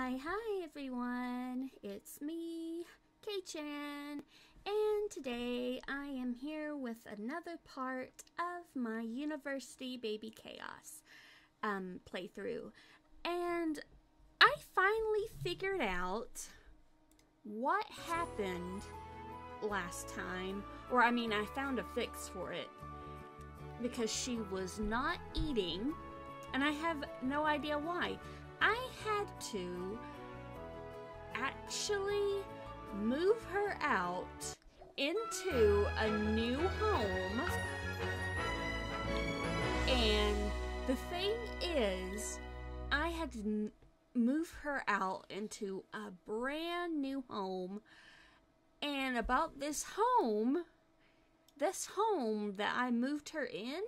Hi, hi everyone. It's me, Kay-chan, and today I am here with another part of my University Baby Chaos um, playthrough. And I finally figured out what happened last time, or I mean, I found a fix for it because she was not eating, and I have no idea why. I had to actually move her out into a new home. And the thing is, I had to move her out into a brand new home. And about this home, this home that I moved her in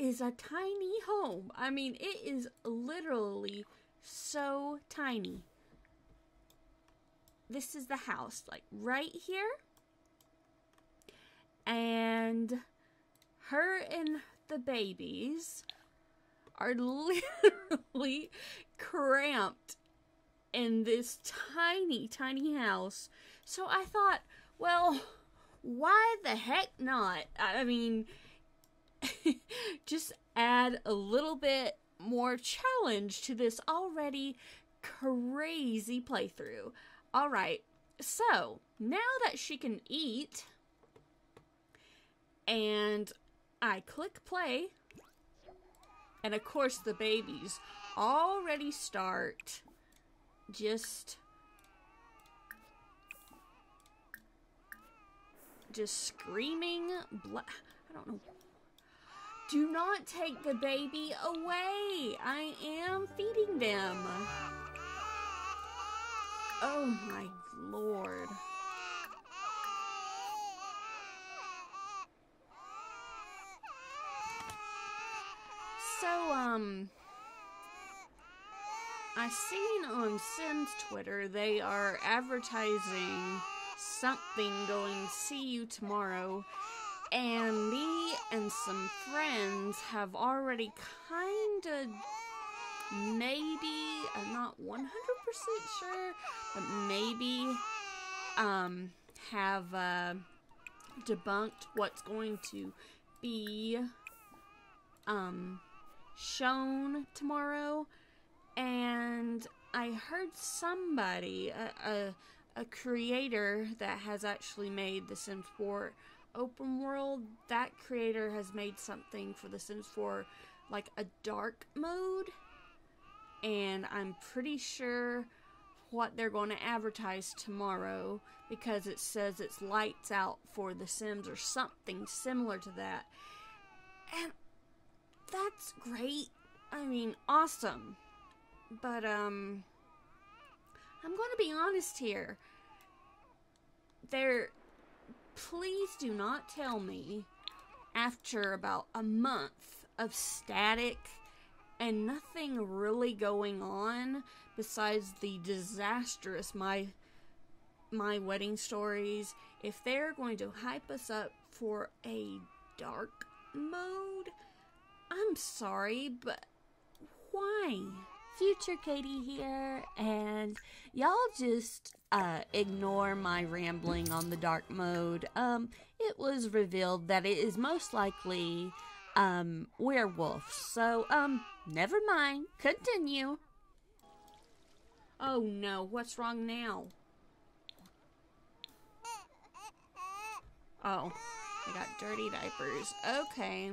is a tiny home. I mean, it is literally so tiny. This is the house, like right here. And her and the babies are literally cramped in this tiny, tiny house. So I thought, well, why the heck not? I mean, just add a little bit more challenge to this already crazy playthrough. Alright, so now that she can eat, and I click play, and of course the babies already start just just screaming I don't know do not take the baby away. I am feeding them. Oh my lord. So, um, I seen on Sims Twitter they are advertising something going see you tomorrow and me and some friends have already kind of maybe I'm not 100% sure but maybe um have uh, debunked what's going to be um shown tomorrow. And I heard somebody a, a, a creator that has actually made the Sims 4 open world, that creator has made something for The Sims 4 like a dark mode. And I'm pretty sure what they're going to advertise tomorrow because it says it's lights out for The Sims or something similar to that. And that's great. I mean, awesome. But, um, I'm going to be honest here. There please do not tell me after about a month of static and nothing really going on besides the disastrous my my wedding stories if they're going to hype us up for a dark mode i'm sorry but why future katie here and y'all just uh, ignore my rambling on the dark mode. Um, it was revealed that it is most likely um, werewolf. So, um, never mind. Continue. Oh no, what's wrong now? Oh, I got dirty diapers. Okay.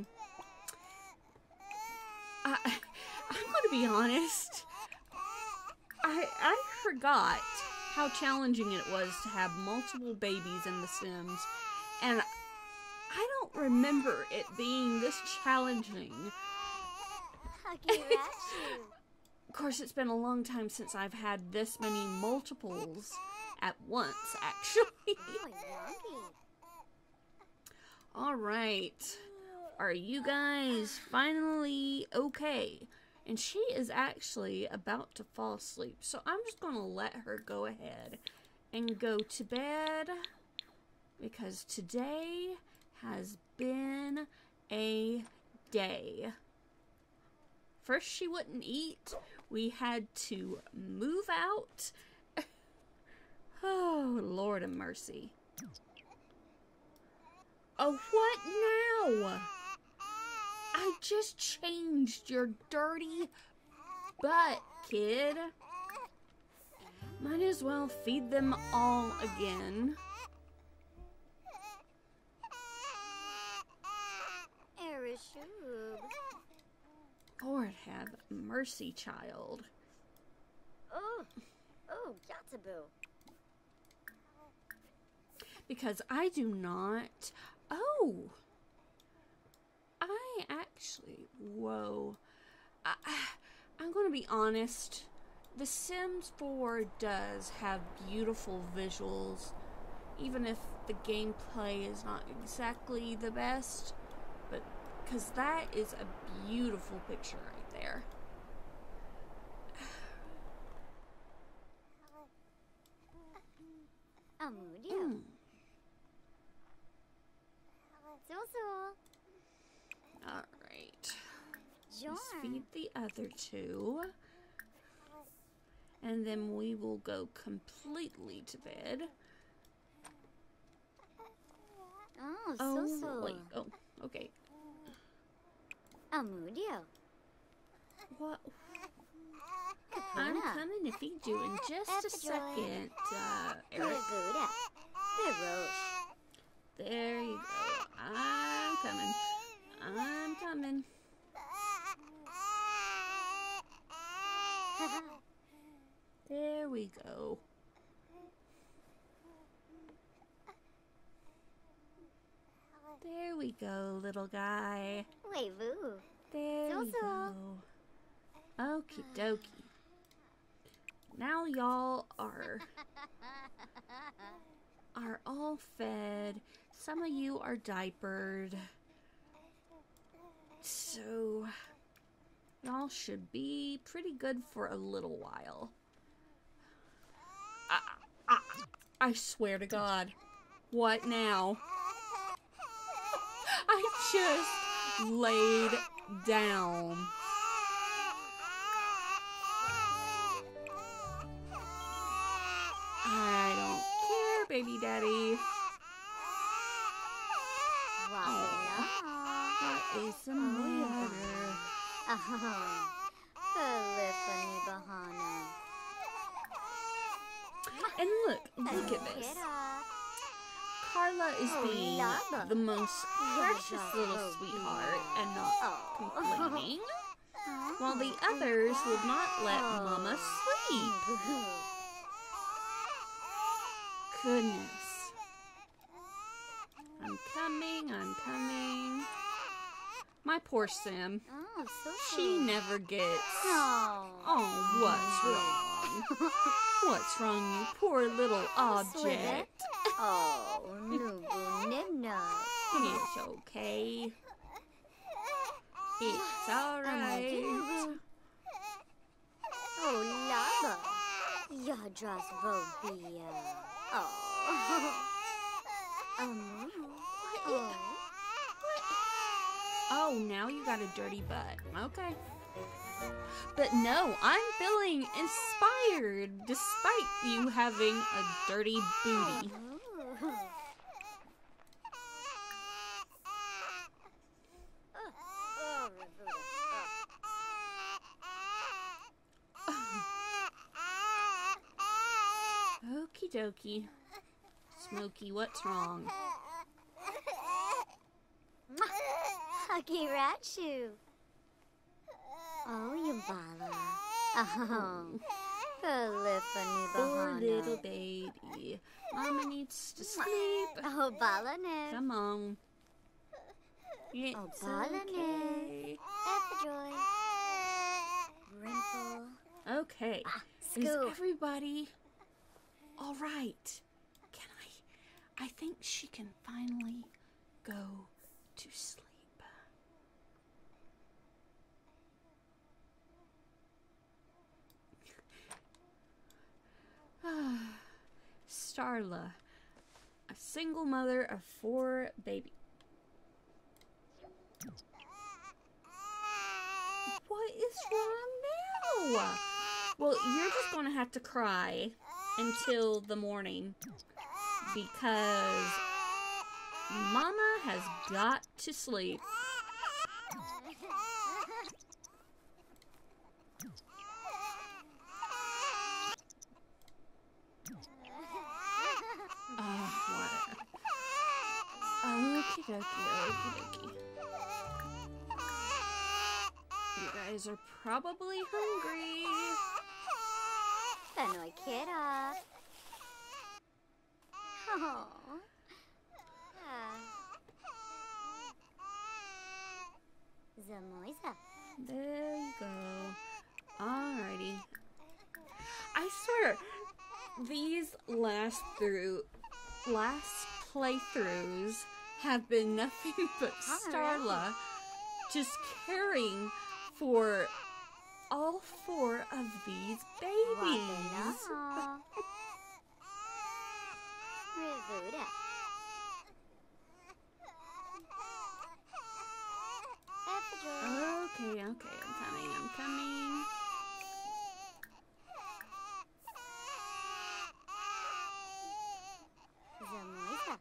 I, I'm gonna be honest. I I forgot how challenging it was to have multiple babies in The Sims, and I don't remember it being this challenging. of course, it's been a long time since I've had this many multiples at once, actually. Alright. Are you guys finally okay? And she is actually about to fall asleep. So I'm just going to let her go ahead and go to bed because today has been a day. First, she wouldn't eat we had to move out. Oh, Lord of mercy. Oh, what now? I just changed your dirty butt, kid. Might as well feed them all again. Lord have mercy, child. Oh, oh, Yatabu. Because I do not. Oh! Actually. Whoa. I, I'm going to be honest. The Sims 4 does have beautiful visuals, even if the gameplay is not exactly the best. But, because that is a beautiful picture right there. Amudio. Mm. Zozo. Alright. Jorn. Let's feed the other two. And then we will go completely to bed. Oh, Oh, Zozo. wait. Oh, okay. Amudio. What? I'm coming to feed you in just a second, uh, Eric. There you go. I'm coming. I'm coming. There we go. There we go, little guy. Wait, Vu. There we go. Okie dokie. Now y'all are are all fed. Some of you are diapered. So y'all should be pretty good for a little while. I, I, I swear to God. What now? I just laid down. I don't care, baby daddy. Wapina. What is the And look, look at this. Carla is being the most precious little sweetheart and not complaining, while the others would not let Mama sleep. Goodness. I'm coming, I'm coming. My poor Sim. Oh, so She never gets. Oh. Oh, what's wrong? What's wrong, you poor little object? Oh, Nubu Nibna. It's okay. It's alright. Oh, Lava. Yadras Vobia. Oh. Um. Oh. Oh, now you got a dirty butt. Okay. But no, I'm feeling inspired despite you having a dirty booty. Okie dokie. Smokey, what's wrong? Huggy Rachu. Oh, Yumbala. Oh. Polyphony Poor little baby. Mama needs to sleep. Oh, Balane. Come on. It's Oh, Balane. okay. Epijoy. Rimple. Okay. Ah, Is everybody all right? Can I? I think she can finally go to sleep. Starla, a single mother of four babies. What is wrong no! Well, you're just gonna have to cry until the morning because Mama has got to sleep. Oh, what? Okie dokie. You guys are probably hungry. Panoy kid up. Oh. Zamoisa. There you go. Alrighty. I swear, these last through last playthroughs have been nothing but Starla just caring for all four of these babies. Wapena. Rivuda. Epidural. Okay, okay, I'm coming, I'm coming. Zamoisa.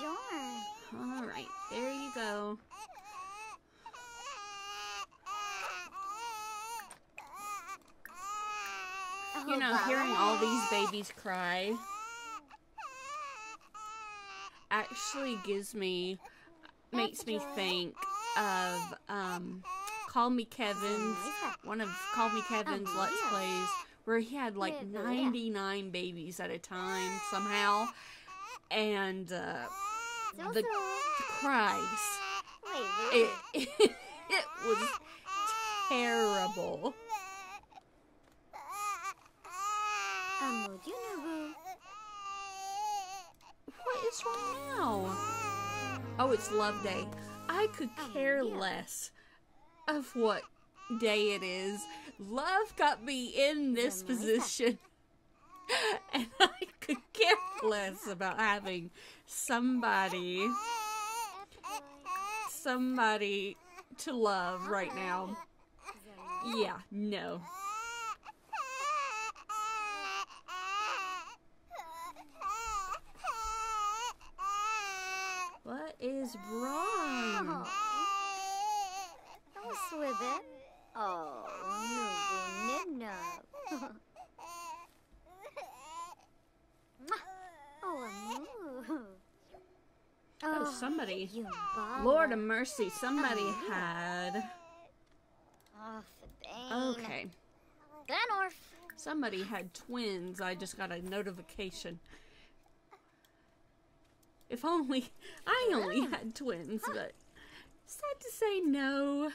Jorn. Alright, there you go. You know, hearing all these babies cry actually gives me, makes me think of, um, Call Me Kevin's, one of Call Me Kevin's Oh, Let's. Plays, where he had like Yeah, yeah. 99 babies at a time somehow. And, uh, The cries. Wait, It, it, was terrible. Amujunubu. What is wrong now? Oh, it's Love Day. I could Oh, care less of what day it is. Love got me in this position. And I could care less about having somebody, somebody to love right now. Yeah, no. What is wrong? Oh, Swibbit. Oh, Nubu Nibnub. oh, Amu. Oh, somebody. Lord of mercy, somebody had. Oh, Fabane. Okay. Glenorf. Somebody had twins. I just got a notification. If only I only had twins, but sad to say no.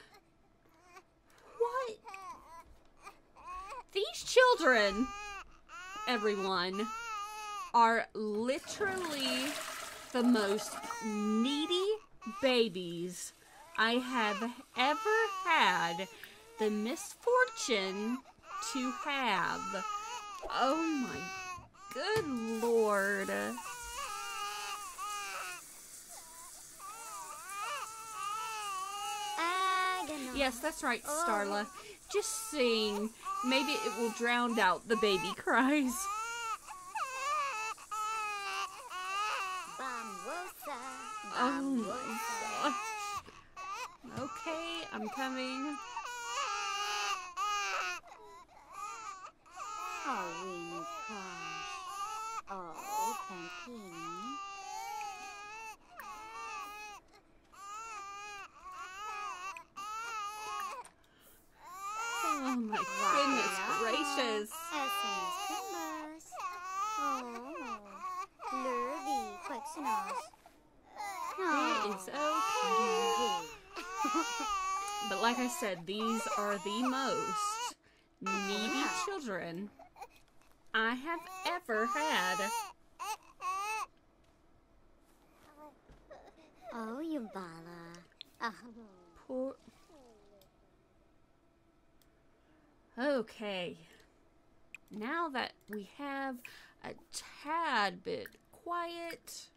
What? These children, everyone, are literally the most needy babies I have ever had the misfortune to have. Oh my good lord. Yes, that's right. Starla. Just sing. Maybe it will drown out the baby cries. Oh my gosh. Okay, I'm coming. Oh, Crush. Oh. Oh my goodness gracious. Oh, Lurvy Quexenos. It is okay. But like I said, these are the most needy children I have ever had. Oh, Yumbala. Oh, Poor. Okay. Now that we have a tad bit quiet.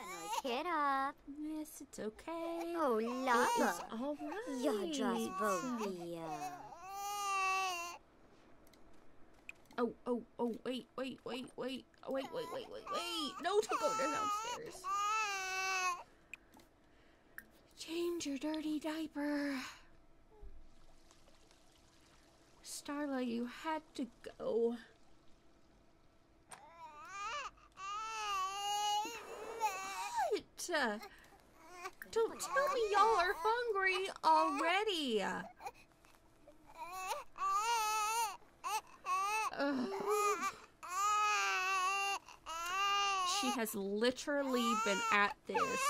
Panoy kid up. Yes, it's okay. Oh, Lava. all right. Yadras Bobia. Oh, oh, oh, wait, wait, wait, wait, oh, wait, wait, wait, wait, wait. No, don't go downstairs. Change your dirty diaper. Starla, you had to go. What? Don't tell me y'all are hungry already. Ugh. She has literally been at this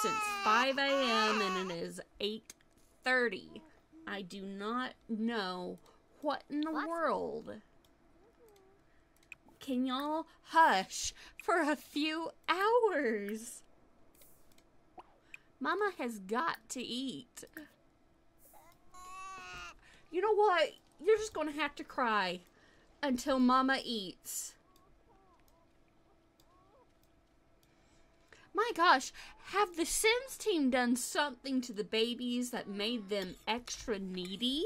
since 5 a.m. and it is 8.30. I do not know what in the What? world. Can y'all hush for a few hours? Mama has got to eat. You know what? You're just gonna have to cry until Mama eats. My gosh, have the Sims team done something to the babies that made them extra needy?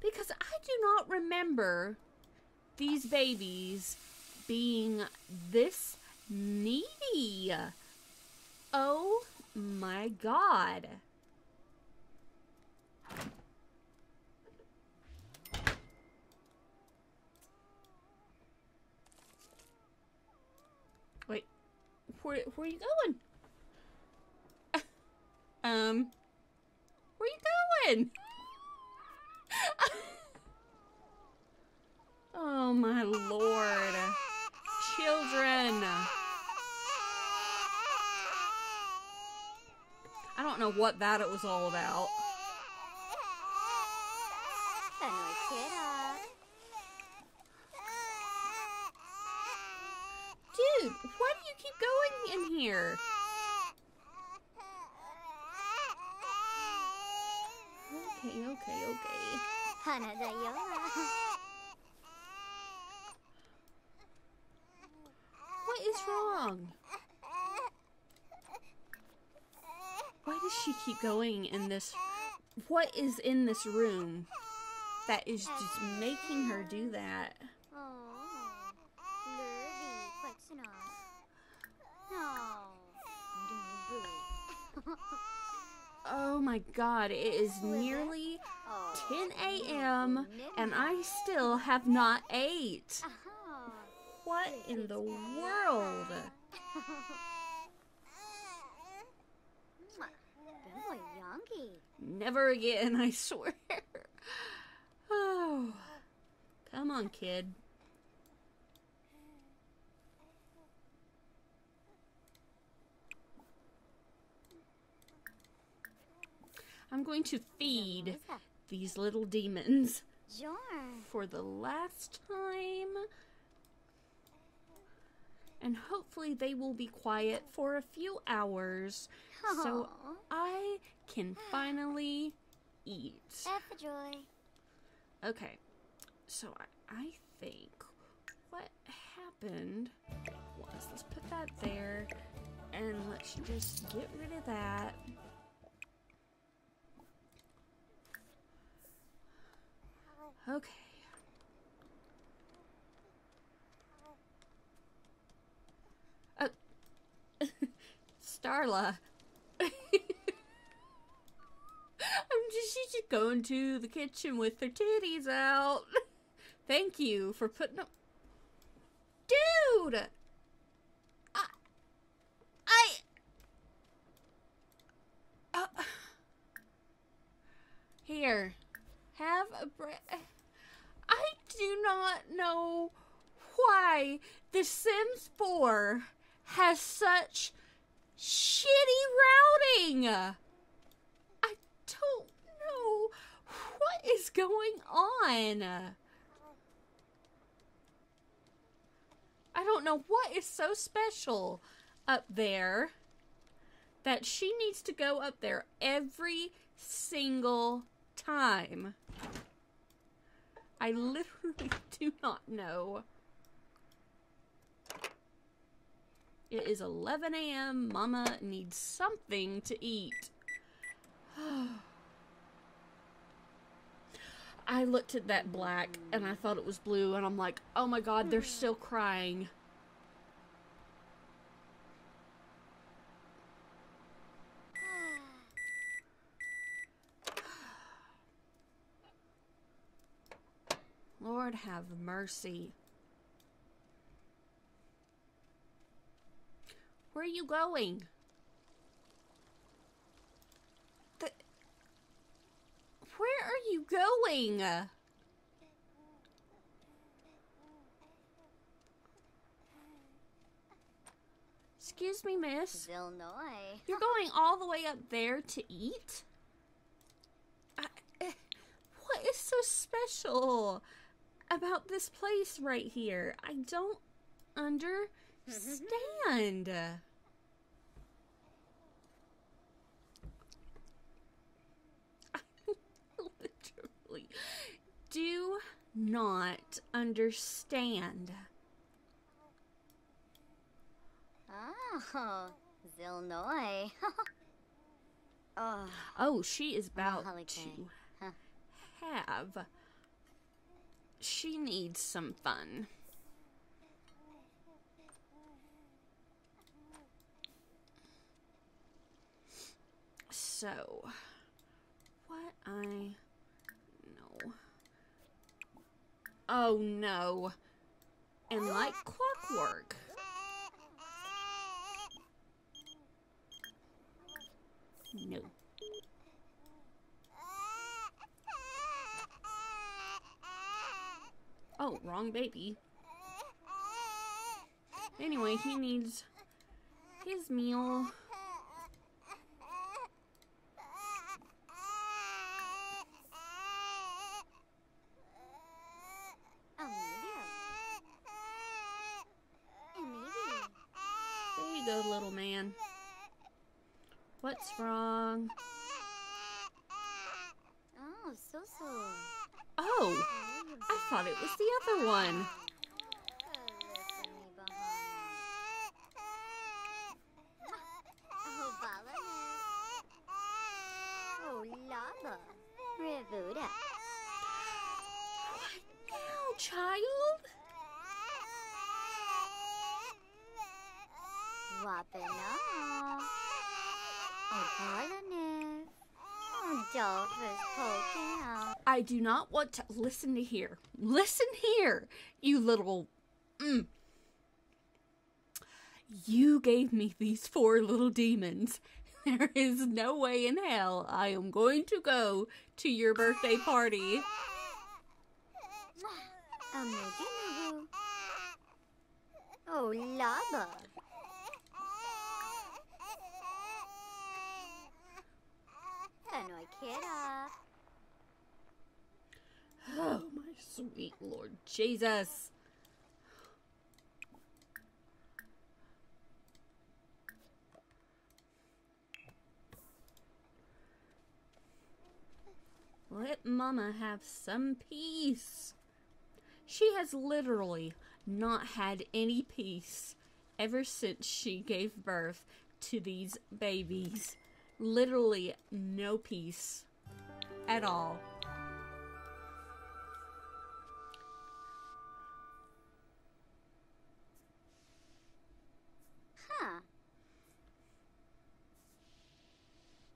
Because I do not remember these babies being this needy. Oh my god. Wait, where where are you going? um, where are you going? oh my lord, children! I don't know what that it was all about. Dude, why do you keep going in here? Okay, okay, okay. Hana da yola. What is wrong? Why does she keep going in this? What is in this room that is just making her do that? Oh. Oh my god, it is nearly 10 a.m. and I still have not ate. What in the world? Never again, I swear. Oh. Come on, kid. I'm going to feed these little demons for the last time. And hopefully they will be quiet for a few hours so I can finally eat. F the joy. Okay, so I, I think what happened was let's put that there and let's just get rid of that. Okay. Uh, Starla. I'm just she's just going to the kitchen with her titties out. Thank you for putting up. Dude! I. I. Uh, here. Have a breath. I do not know why The Sims 4 has such shitty routing. I don't know what is going on. I don't know what is so special up there that she needs to go up there every single time. I literally do not know. It is 11 a.m. Mama needs something to eat. I looked at that black and I thought it was blue, and I'm like, oh my god, they're still crying. Lord have mercy. Where are you going? The... Where are you going? Excuse me, miss. Illinois. You're going all the way up there to eat? I, what is so special about this place right here? I don't mm-hmm. understand. I literally do not understand. Ah, oh, Illinois. oh, ah. Oh, she is ah, about Holly to Huh. have. She needs some fun. So, what I know. Oh no. And like clockwork. No. Oh, wrong baby. Anyway, he needs his meal. Amelia. Amelia. There you go, little man. What's wrong? Oh, so so. Oh, I thought it was the other one. Oh, Oh. What now, child? Wapena. Oh, Balanus. Oh, Dolphus poking out. I do not want to listen to here. Listen here, you little. Mm. You gave me these four little demons. There is no way in hell I am going to go to your birthday party. Oh, Lava. Panoy Kira. Oh, my sweet Lord Jesus. Let Mama have some peace. She has literally not had any peace ever since she gave birth to these babies. Literally no peace at all. Huh.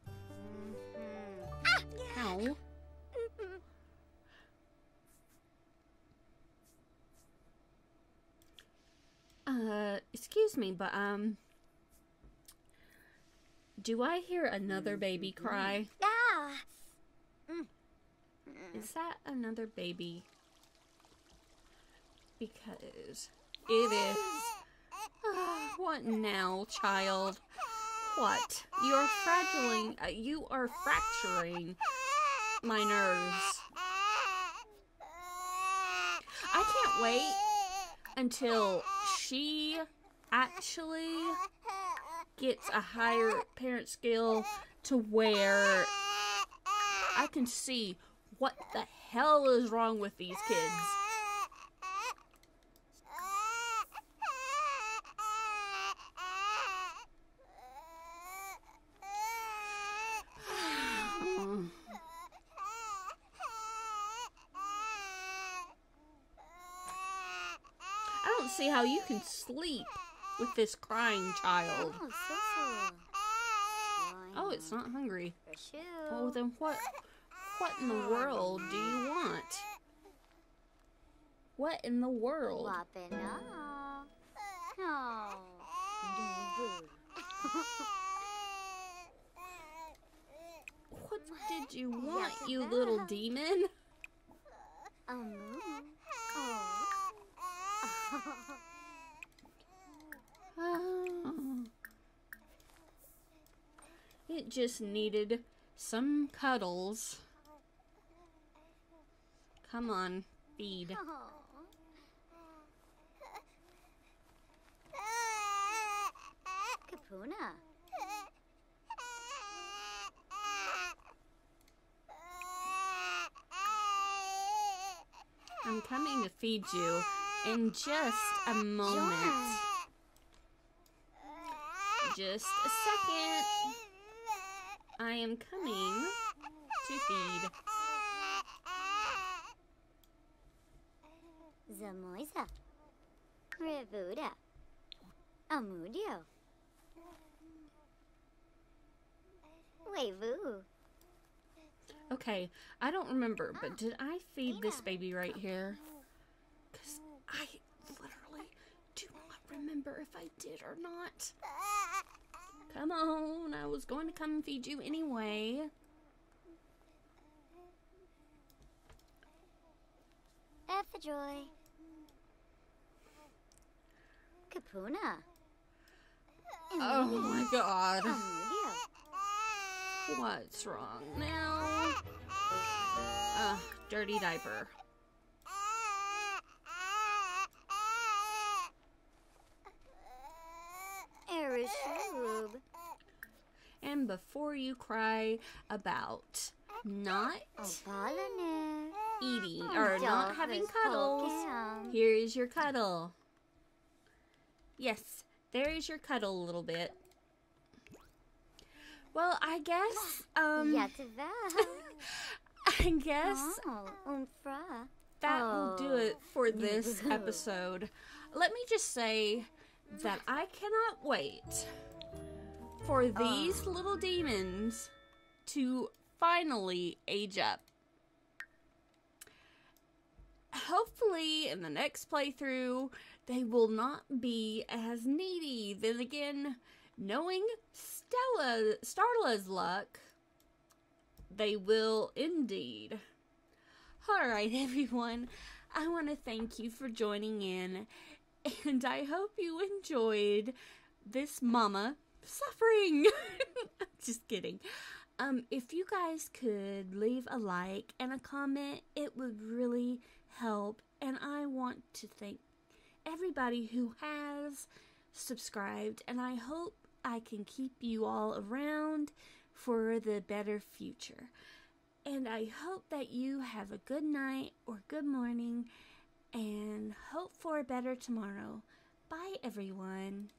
Mhm. Ow. Uh, excuse me, but um, do I hear another baby cry? Ah. Is that another baby? Because it is. Ah, what now, child? What? You're fragiling. Uh, you are fracturing my nerves. I can't wait until she actually gets a higher parent scale to where I can see what the hell is wrong with these kids. see how you can sleep with this crying child. Oh. Oh, it's not hungry. Oh, then what? What in the world do you want? What in the world? Whopping up. Boo-boo. What did you want, you little demon? Oh. It just needed some cuddles. Come on, feed. Kapuna. I'm coming to feed you in just a moment. Just a second. I am coming to feed. Zamoisa. Revuda. Amudio. Wevu. Okay, I don't remember, but ah, did I feed this baby right here? Because I literally do not remember if I did or not. Come on, I was going to come and feed you anyway. F the joy. Kapuna. Oh my god. Oh, What's wrong now? Ugh, dirty diaper. Before you cry about not eating or not having cuddles, here is your cuddle. Yes, there is your cuddle a little bit. Well, I guess, um. I guess Oh, that will do Oh. it for this episode. Let me just say that I cannot wait for these little demons to finally age up. Hopefully, in the next playthrough, they will not be as needy. Then again, knowing Stella, Starla's luck, they will indeed. All right, everyone. I want to thank you for joining in, and I hope you enjoyed this mama suffering. Just kidding. Um, if you guys could leave a like and a comment, it would really help. And I want to thank everybody who has subscribed, and I hope I can keep you all around for the better future. And I hope that you have a good night or good morning and hope for a better tomorrow. Bye, everyone.